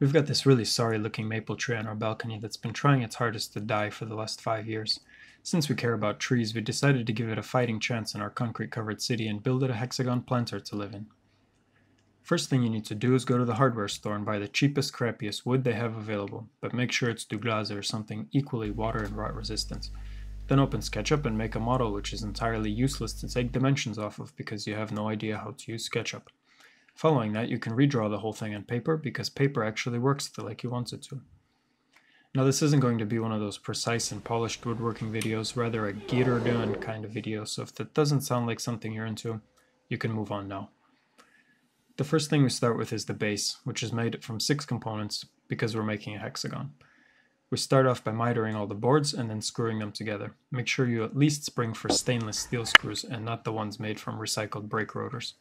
We've got this really sorry looking maple tree on our balcony that's been trying its hardest to die for the last five years. Since we care about trees, we decided to give it a fighting chance in our concrete covered city and build it a hexagon planter to live in. First thing you need to do is go to the hardware store and buy the cheapest, crappiest wood they have available, but make sure it's Douglas or something equally water and rot resistant. Then open SketchUp and make a model which is entirely useless to take dimensions off of because you have no idea how to use SketchUp. Following that, you can redraw the whole thing on paper because paper actually works the like you want it to. Now this isn't going to be one of those precise and polished woodworking videos, rather a get her done kind of video, so if that doesn't sound like something you're into, you can move on now. The first thing we start with is the base, which is made from six components because we're making a hexagon. We start off by mitering all the boards and then screwing them together. Make sure you at least spring for stainless steel screws and not the ones made from recycled brake rotors.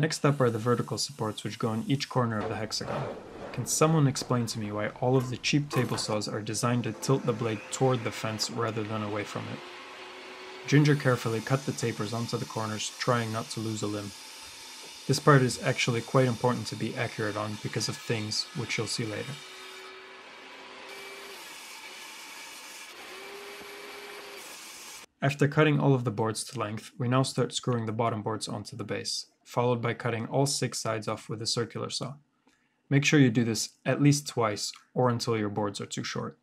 Next up are the vertical supports which go in each corner of the hexagon. Can someone explain to me why all of the cheap table saws are designed to tilt the blade toward the fence rather than away from it? Ginger carefully cut the tapers onto the corners, trying not to lose a limb. This part is actually quite important to be accurate on because of things which you'll see later. After cutting all of the boards to length, we now start screwing the bottom boards onto the base, followed by cutting all six sides off with a circular saw. Make sure you do this at least twice or until your boards are too short.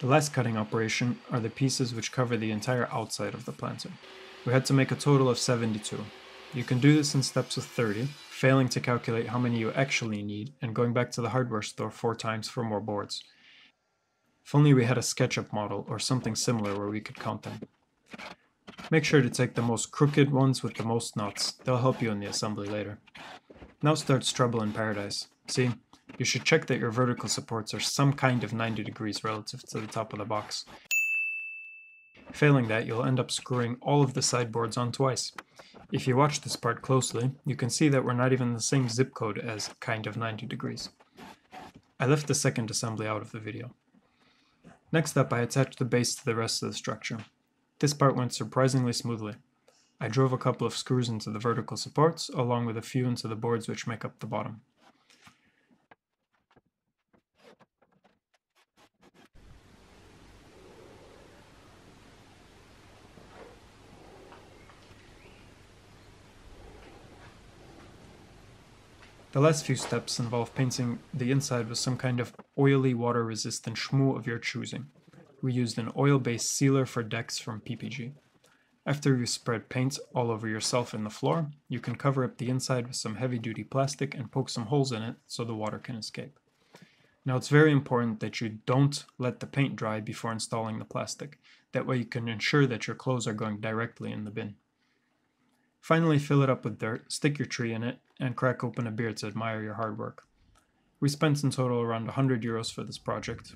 The last cutting operation are the pieces which cover the entire outside of the planter. We had to make a total of 72. You can do this in steps of 30, failing to calculate how many you actually need, and going back to the hardware store four times for more boards. If only we had a SketchUp model or something similar where we could count them. Make sure to take the most crooked ones with the most knots, they'll help you in the assembly later. Now starts trouble in paradise. See, you should check that your vertical supports are some kind of 90 degrees relative to the top of the box. Failing that, you'll end up screwing all of the sideboards on twice. If you watch this part closely, you can see that we're not even the same zip code as kind of 90 degrees. I left the second assembly out of the video. Next up, I attached the base to the rest of the structure. This part went surprisingly smoothly. I drove a couple of screws into the vertical supports, along with a few into the boards which make up the bottom. The last few steps involve painting the inside with some kind of oily water resistant schmoo of your choosing. We used an oil based sealer for decks from PPG. After you spread paint all over yourself and the floor, you can cover up the inside with some heavy duty plastic and poke some holes in it so the water can escape. Now it's very important that you don't let the paint dry before installing the plastic. That way you can ensure that your clothes are going directly in the bin. Finally fill it up with dirt, stick your tree in it, and crack open a beer to admire your hard work. We spent in total around 100 euros for this project.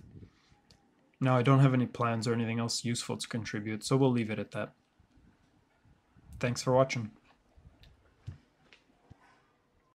Now I don't have any plans or anything else useful to contribute, so we'll leave it at that. Thanks for watching.